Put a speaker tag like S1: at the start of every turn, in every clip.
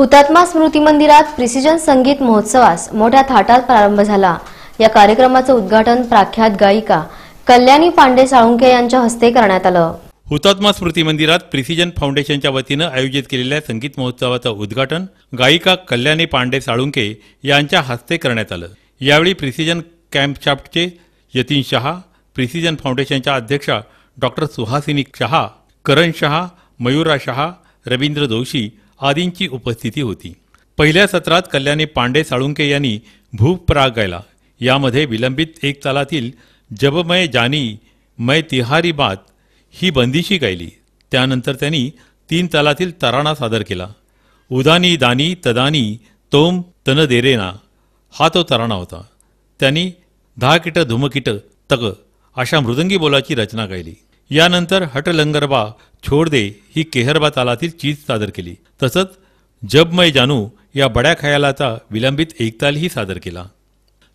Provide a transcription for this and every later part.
S1: हुतात्मा स्मृती मंदिरात प्रिसिजन संगीत महोत्सवास मोठ्या थाटात प्रारंभ झाला. या कार्यक्रमाचं उद्घाटन प्रख्यात गायिका कल्याणी पांडे साळुंके यांच्या हस्ते करण्यात आलं.
S2: हुतात्मा स्मृती मंदिरात प्रिसिजन फाउंडेशनच्या वतीनं आयोजित केलेल्या संगीत महोत्सवाचं उद्घाटन गायिका कल्याणी पांडे साळुंके यांच्या हस्ते करण्यात आलं. यावेळी प्रिसिजन कॅम्पशाफ्टचे यतीन शहा प्रिसिजन फाउंडेशनच्या अध्यक्षा डॉक्टर सुहासिनी शहा करण शहा मयुरा शहा रवींद्र जोशी आदींची उपस्थिती होती. पहिल्या सत्रात कल्याणी पांडे साळुंके यांनी भूपराग गायला. यामध्ये विलंबित एक तालातील जब मैं जानी मैं तिहारी बात ही बंदिशी गायली. त्यानंतर त्यांनी तीन तालातील तराणा सादर केला. उदानी दानी तदानी तोम तन देरेना हा तो तराणा होता. त्यांनी दहा किट धुमकिट तग अशा मृदंगी बोलाची रचना गायली. यानंतर हटलंगरबा छोडदे ही केहरबा तालातील चीज सादर केली. तसंच जब मै जानू या बड्या खयालाचा विलंबित एकतालही सादर केला.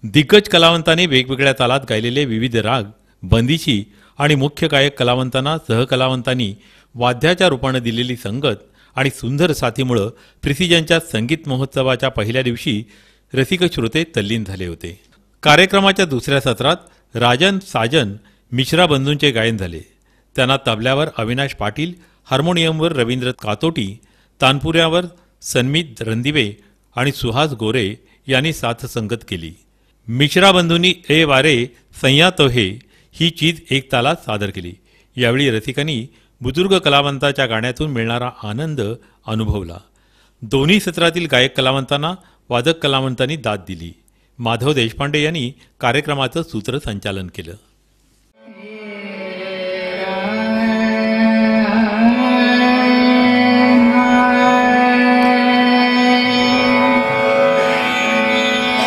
S2: दिग्गज कलावंतांनी वेगवेगळ्या तालात गायलेले विविध राग बंदिशी आणि मुख्य गायक कलावंतांना सहकलावंतांनी वाद्याच्या रूपानं दिलेली संगत आणि सुंदर साथीमुळं प्रिसिजनच्या संगीत महोत्सवाच्या पहिल्या दिवशी रसिक श्रोते तल्लीन झाले होते. कार्यक्रमाच्या दुसऱ्या सत्रात राजन साजन मिश्रा बंधूंचे गायन झाले. त्यांना तबल्यावर अविनाश पाटील हार्मोनियमवर रवींद्र कातोटी तानपुऱ्यावर सन्मित रणदिवे आणि सुहास गोरे यांनी साथसंगत केली. मिश्रा बंधूंनी ए वारे सय्या तोहे ही चीज एक तालात सादर केली. यावेळी रसिकांनी बुजुर्ग कलावंताच्या गाण्यातून मिळणारा आनंद अनुभवला. दोन्ही सत्रातील गायक कलावंतांना वादक कलावंतांनी दाद दिली. माधव देशपांडे यांनी कार्यक्रमाचं सूत्रसंचालन केलं.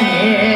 S2: yeah.